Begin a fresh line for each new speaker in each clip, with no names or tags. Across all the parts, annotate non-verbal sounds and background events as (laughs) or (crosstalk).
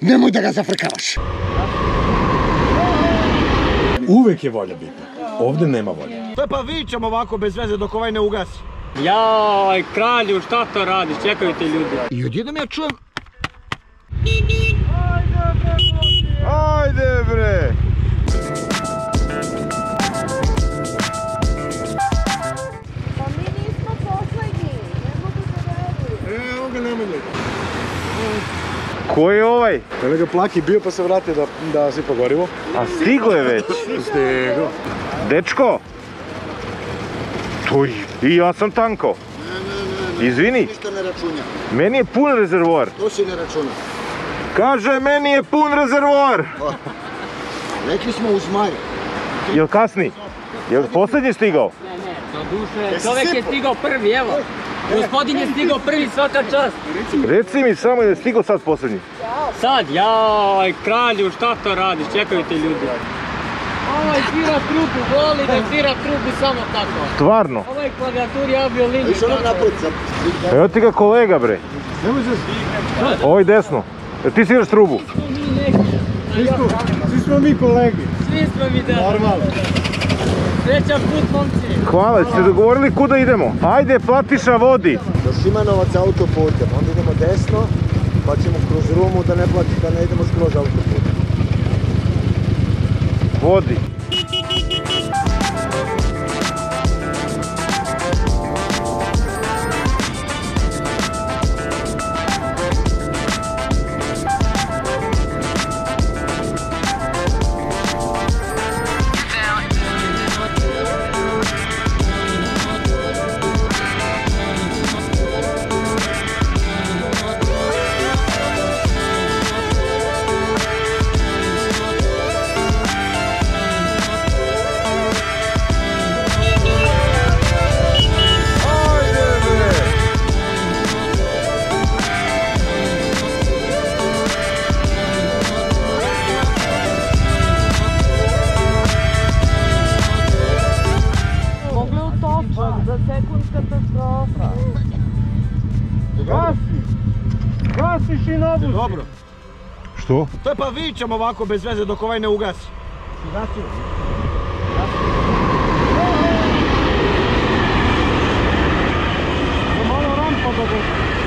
nemoj da ga zafrkavaš.
Uvijek je volja bitna. Ovdje nema volje.
To pa vićam ovako bez veze dok ovaj ne ugasi.
Jaj, kralju, šta to radiš? Čekaju te ljudi.
I odjednom ja čujem...
Ajde bre!
Pa
Ko je ovaj? Kolega Plaki bio pa se vratio da, da sipa gorivo. A stigo je već. Stigo. Dečko! Tuj, i ja sam tanko. Izvini,
Ništa ne računja,
meni je pun rezervoar.
to si ne računa.
Kaže, meni je pun rezervoar.
Rekli smo uz maj.
Jel kasni? Jel posljednji stigao?
Ne, ne, do duše, čovjek je stigao prvi, evo. Gospodin je stigao prvi, svaka čast.
Reci mi samo je stigao sad posljednji.
Sad, jaj, kralju, šta to radiš? Čekaju te ljudi. Ovaj svira trubu, voli da svira trubu samo tako.
Stvarno.
Ovaj klavijatur ja violini.
Više ono naput sam.
Evo ti ga kolega bre. Ovaj desno. Jel ti sviraš trubu?
Svi smo mi kolegi. Svi smo mi da. Normalno. Srećan put, momci.
Hvala, ste dogovorili kuda idemo? Ajde, platiša vodi.
Do Šimanovac autoputem, onda idemo desno, pa ćemo kroz Rumu da ne plati, da ne idemo skroz autoputem.
Vodi.
Dobro.
Što?
To pa vićam ovako bez veze dok ovaj ne ugasi.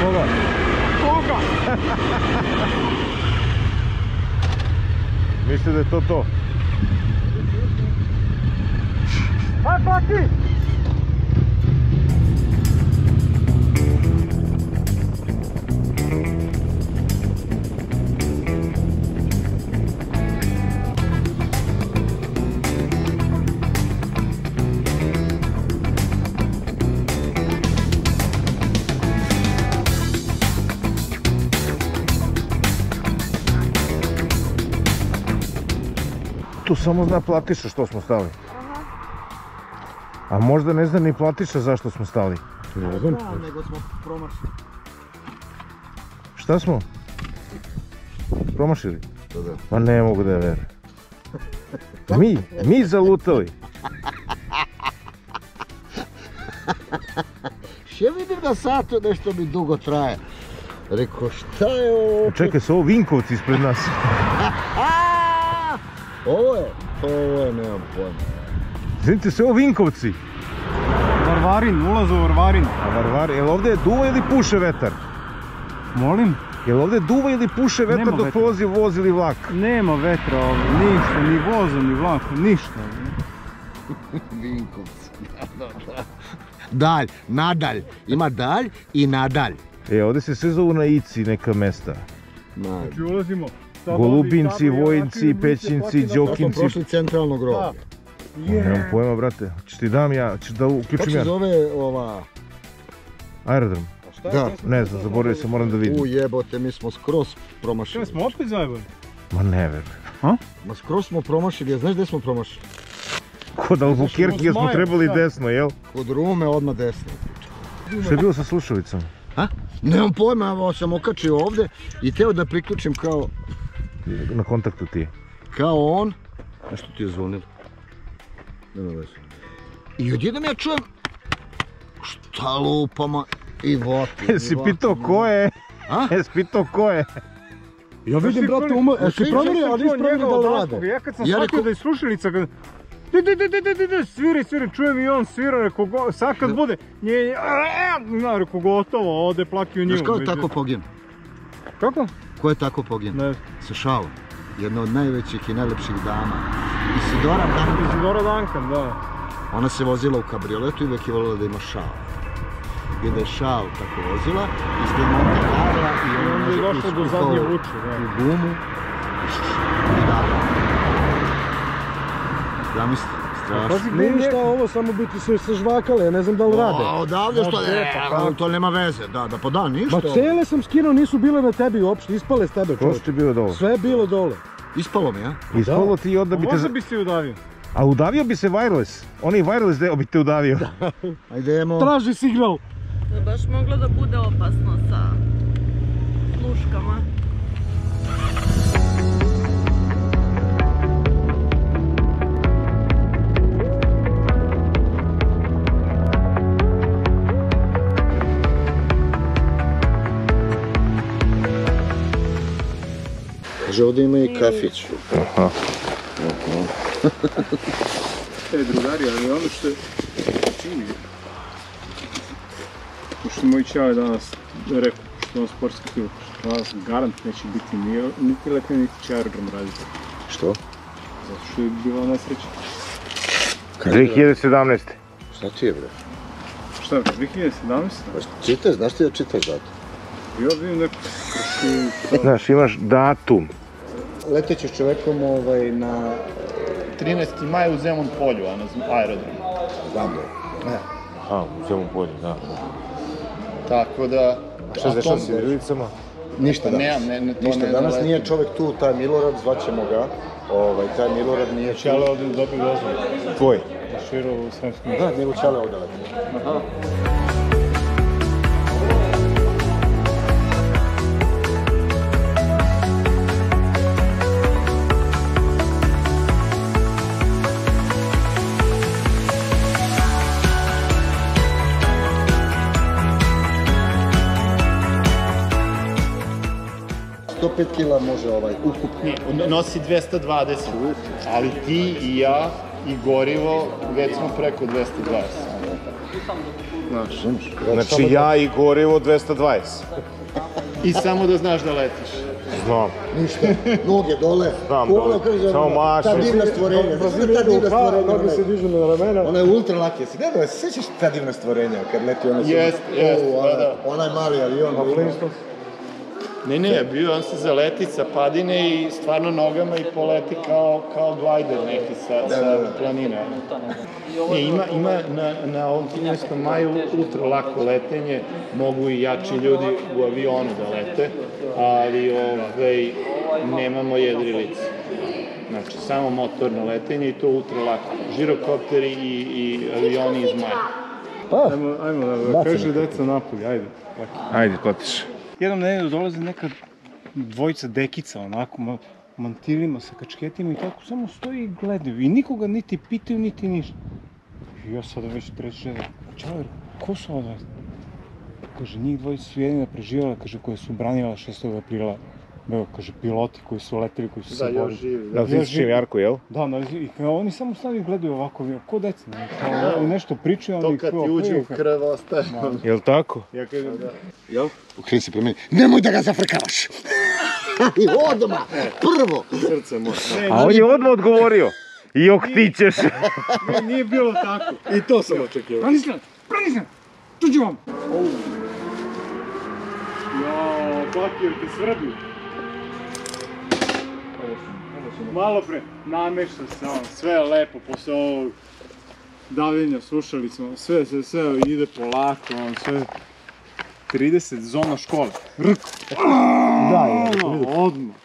Koga?
Koga?
Mislite da je to to?
Aj, Paki!
Samo zna platiša što smo stali. A možda ne zna ni platiša zašto smo stali. Ne znam.
Da, nego smo promašili.
Šta smo? Promašili? Ma ne mogu da verujem. Mi, mi zalutali. (laughs)
Še vidim da satu nešto mi dugo traje. Rekao, šta je ovo?
Čekaj, su ovo Vinkovci ispred nas. (laughs)
Ovo je, ovo je, nemam pojma.
Znate se ovo Vinkovci.
Varvarin, ulaz u Varvarin.
A Varvar, jel ovdje duva ili puše vetar?
Molim?
Jel ovdje duva ili puše vetar
Nema
dok
vetra.
vozi voz ili vlak?
Nema vetra ovdje, ništa, ni voza, ni vlaka, ništa. (laughs)
Vinkovci. (laughs) Dalj, nadalj. Ima dalj i nadalj.
E, ovdje se sve zovu na Ici neka mesta.
Znači ulazimo.
Golubinci, Vojinci, Pećinci,
smo
Đokinci.
prošli centralno groblje.
Nemam pojma, brate. Ćeš ti dam ja, ćeš da
Kako
uključim
se
ja.
zove ova...
Aerodrom.
Da.
Ne znam, zaboravio sam, moram da vidim.
U jebote, mi smo skroz promašili.
Kaj smo opet zajebali?
Ma ne verujem.
Ma skroz smo promašili, a znaš gdje smo promašili?
Kod Albuquerque smo
Zmajem,
trebali desno, jel?
Kod Rume, odmah desno.
Što je bilo sa slušalicom?
Nemam pojma, sam okačio ovdje i teo da priključim kao,
Na kontaktu ti je.
kao on. Nešto ti je zvonilo? Nema veze. I odjednom ja čujem šta lupama i voti.
Jesi pitao ko je?
A? (laughs)
Jesi pitao ko je?
Ja vidim, brate, umo... Si provjerio, ali nisi provjerio da li rade.
Ja kad sam
Ja
shvatio da je slušalica. Di, di, di, di, di, di, di, sviri, sviri, čujem i on svira, rekao, go, sad kad bude, nje, nje, na, rekao, gotovo, ode plaki u nju.
Znaš ko je
Među-
tako pogin?
Kako?
Ko je tako pogin?
Ne,
Sa šalom. Jedna od najvećih i najlepših dama. Isidora Danka.
Isidora Duncan, da.
Ona se vozila u kabrioletu i uvijek je voljela da ima šal. I da je šal tako vozila, iz Monte Carla i ona
onda je došlo do zadnje vuče, da.
u gumu. I. Zamislite.
Pazi, gdje
šta ovo, samo biti se sažvakale, ja ne znam da li rade.
A odavde što ne,
pa
to nema veze, da, da pa da, ništa.
Ma cele sam skinuo, nisu bile na tebi uopšte, ispale s tebe čovječ.
ti bilo dole?
Sve je bilo dole.
Ispalo mi, ja?
Ispalo ti onda
A
bi te...
možda bi se udavio.
A udavio bi se wireless. Onaj wireless deo bi te udavio. (laughs)
Ajde, idemo.
Traži signal.
To je baš moglo da bude opasno sa sluškama.
Kaže, ovdje ima i kafić.
E, (laughs) drugari, ali ono što je čini. Pošto moj čao je danas rekao, što je on sportski pilot, danas garant neće biti ni, niti letne, niti će aerodrom raditi.
Što?
Zato što je bila nesreća.
2017.
Šta ti je, bre?
Šta, 2017?
Pa čitaj, znaš ti da čitaš zato?
Ja vidim kršu,
Znaš, imaš datum
leteći čovjekom ovaj, na... Eh, 13. maj u Zemun polju, a na aerodromu.
Znam da
je. E. Aha, u Zemun polju, da.
Tako da... A
što se
si
u igrilicama?
Ništa danas.
Nemam, ne, ne, to
Ništa,
ne
danas
ne
nije čovjek tu, taj Milorad, zvaćemo ga. Ovaj, taj Milorad nije tu.
Čale ovde dobio dozvod.
Tvoj?
Širo u
Da, nego Čale ovde. Aha. 5 kila može ovaj ukupno.
Nosi 220, ali ti i ja i gorivo već smo preko 220.
Znači ja i gorivo 220.
I samo da znaš da letiš.
Znam.
Ništa, noge dole.
Znam dole, samo mašim.
Ta divna stvorenja, znaš ta divna stvorenja.
Noge ovaj?
se
dižu na ramena.
Ona je ultra laki, jesi gledala, sećaš ta divna stvorenja kad leti ona...
Jest, jest, da, da.
Onaj mali avion. Na Flintstones.
Ne, ne, bio on se zaleti sa padine i stvarno nogama i poleti kao, kao glajder neki sa, sa planine. Ne, ima, ima na, na ovom 13. maju ultra lako letenje, mogu i jači ljudi u avionu da lete, ali ovaj, nemamo jedrilice. Znači, samo motorno letenje i to ultra lako. Žirokopteri i, i avioni iz Maja.
Ajmo, ajmo da kaže deca napolje, ajde.
Ajde, kotiš.
Jednom nedelju dolazi neka dvojica dekica, onako, ma, mantilima sa kačketima i tako, samo stoji i gledaju. I nikoga niti pitaju, niti ništa. I ja sada već treći čaver, ko su ovo? Kaže, njih dvojica su jedina preživjela, kaže, koje su branila 6. aprila. Evo, kaže, piloti koji su leteli, koji su se borili.
živi.
Da, ti si Jarko, jel?
Da, da, i kao oni samo stali i gledaju ovako, ko deca, ne, oni nešto pričaju,
To
oni
kad
kao
ti uđe u krv ostaje.
Jel tako?
Ja kažem,
Okreni se prema meni. Nemoj da ga zafrkavaš. (laughs) I odmah, prvo.
Srce može.
A on je odmah odgovorio. Jok ti ćeš.
ne, nije bilo tako.
I to sam očekivao.
Pranislan, Pranislan, tuđi vam! Jo, Bakir te svrdi. Malo pre, namešta se on, sve je lepo posle ovog davljenja, slušali smo, sve, sve, sve ide polako, on sve 30 zona škole. Rk! Da, je, odmah.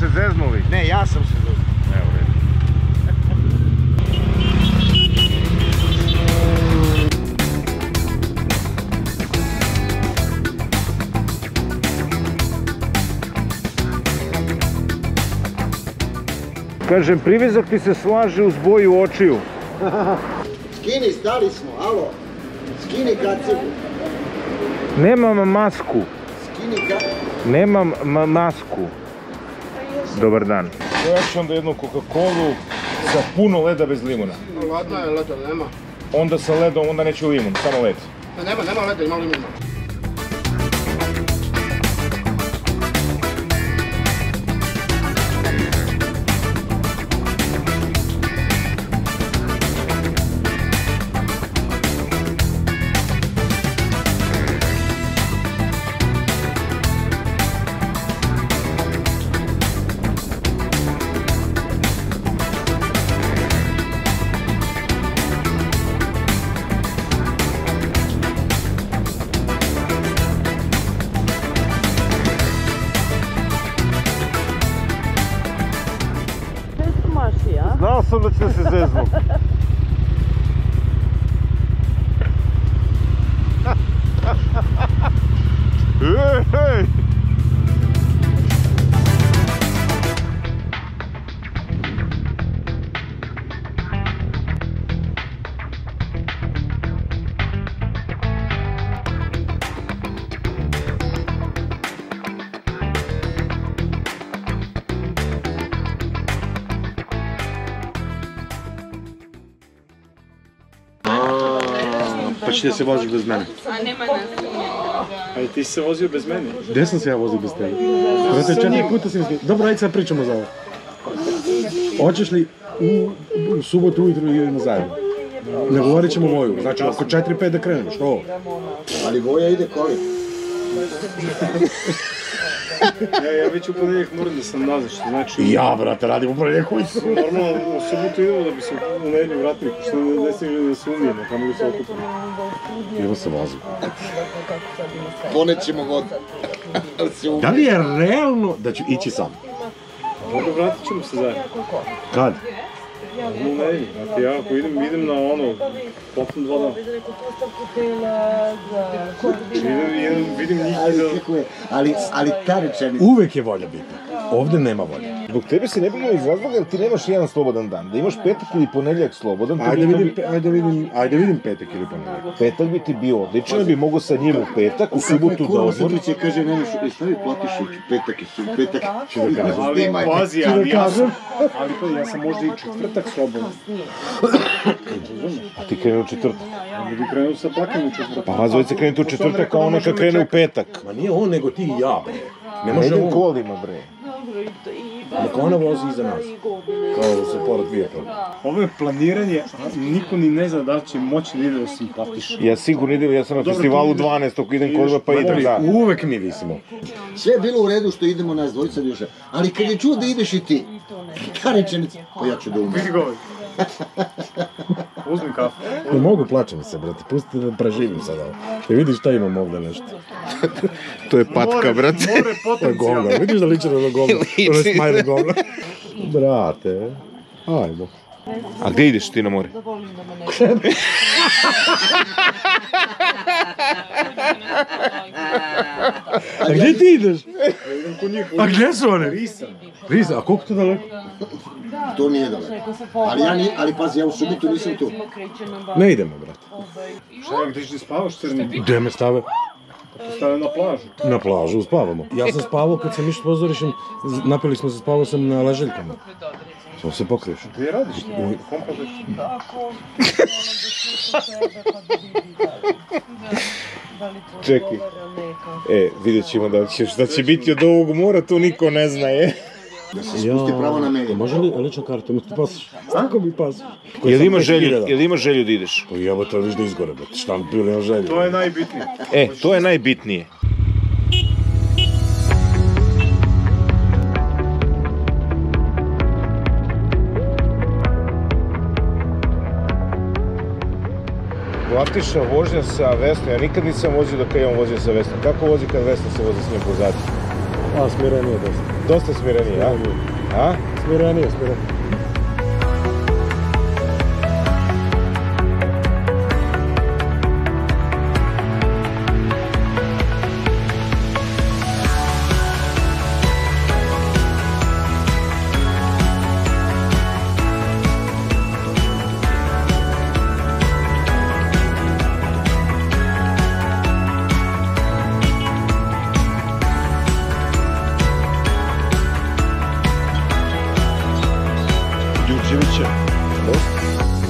se zeznuli?
Ne, ja sam se zeznuli.
Evo. Kažem, privezak ti se slaže uz boju očiju. (laughs)
Skini, stali smo, alo. Skini kacigu.
Nemam masku.
Skini kacigu.
Nemam masku. Dobar dan. Ja ću onda jednu Coca-Colu sa puno leda bez limuna.
Ladna je leda, nema.
Onda sa ledom, onda neće limun, samo led.
Nema, nema leda, ima limuna. Ćete se voziš bez mene.
Ali ti si se vozio bez mene.
Gdje sam se ja vozio bez tebe? Brate, četiri puta si mi smi- Dobro, ajde sad pričamo za ovo. Hoćeš li u, u subotu ujutru idemo zajedno? Ne govorit ćemo voju, znači oko 4-5 da krenemo, što?
Ali Voja ide koliko? (laughs)
Ja, ja već u ponedjeljak moram da sam nazad, što znači...
I ja, brate, radim upravo koji su.
Normalno, u subotu idemo da bi se u nedjelju vratili, što ne, ne stiže da se umijemo, tamo li se okupimo.
Idemo se vozimo.
Ponećemo vodu. Se
Da li je realno da ću ići sam?
Dobro, vratit ćemo se zajedno.
Kad?
U nedjelju, znači ja ako idem, idem na ono, popam dva dana. Idem, idem, vidim njih i
Ali,
da...
kako je, ali, ali ta rečenica,
Uvek je volja bitna. Ovdje nema volje.
Zbog tebe se ne bi iz razloga jer ti nemaš jedan slobodan dan. Da imaš petak ili ponedjeljak slobodan, to
Ajde
bi- to
vidim,
bi-
ajde vidim, ajde vidim petak ili ponedjeljak.
petak bi ti bio odličan, bi mogao sa njim u petak, u subotu da
kurva
odmoriš.
sutrice kaže, nemaš, e, stavi platiš u petak, i su petak. Ću da kažem.
Ali pazi, ali ja sam, ali pa ja sam možda i četvrtak slobodan. A ti krenu u četvrtak. Onda bi krenuo sa plakom u četvrtak. Pa razvojice krenete u četvrtak, a ono kad krene u petak.
Ma nije on, nego ti i ja, bre. Ne
Ne
može
idem
on.
kolima, bre.
Neka ona vozi iza nas. Kao se pored Vijeka.
Ovo je planiranje, a niko ni ne zna da će moći da ide da simpatiš.
Ja sigurno idem, ja sam na festivalu 12, ako idem kolima pa idem, da.
Uvek mi visimo.
Sve je bilo u redu što idemo nas dvojica duša, ali kad je čuo da ideš i ti, ta rečenica, pa ja ću da umrem.
Vidi ga ovaj. Uzmi kafu.
Ne mogu plaćam se, brate. Pusti da preživim sad ovo. I vidiš šta imam ovdje nešto.
To je patka, brate.
More
To je
potencijal.
govno. Vidiš da liči na ono govno?
Liči.
Ono smajle govno. Brate. Ajmo.
A gdje ideš ti na more?
A gdje ti ideš? A gdje su one? Risa. Risa, a koliko to daleko?
To nije dobro. Ali, ja ni, ali pazi, ja u subotu nisam tu.
Ne idemo, brate.
Šta, gdje ti spavaš crni?
Gdje me stave?
Stavio na plažu.
Na plažu, spavamo. Ja sam spavao kad sam išao s pozorišem, napili smo se, spavao sam na leželjkama. Samo se pokriješ.
Gdje radiš? Kom pa
Čekaj. E, vidjet ćemo da će, šta će biti od ovog mora, to niko ne zna, je.
Da se spusti pravo na meni.
Može li lična karta, mi ti pasaš? Ako mi pasaš?
Jel ima želju, jel ima želju da ideš?
Pa jebote, viš da izgore, brate. Šta mi bilo ima želju?
To je najbitnije.
E, to je najbitnije. Vlatiša vožnja sa Vesnom, ja nikad nisam vozio dok je on vozio sa Vesnom. Kako vozi kad Vesna se vozi s njim pozadi?
A, smirenije dosta.
Dosta smirenije, a? A?
Smirenije, smirenije. Живича. Да?